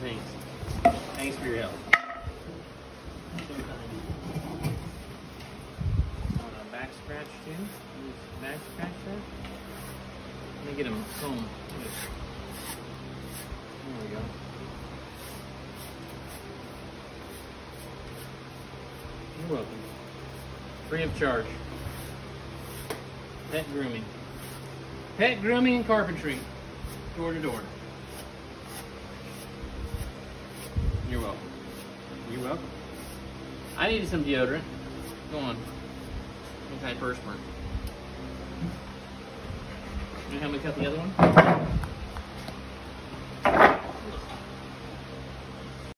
Thanks. Thanks for your help. Want a back scratch too? Back scratch there? Let me get him home. There we go. You're welcome. Free of charge. Pet grooming. Pet grooming and carpentry. Door to door. You're welcome. You're welcome. I needed some deodorant. Go on. Antiperspirant. You know how we cut the other one?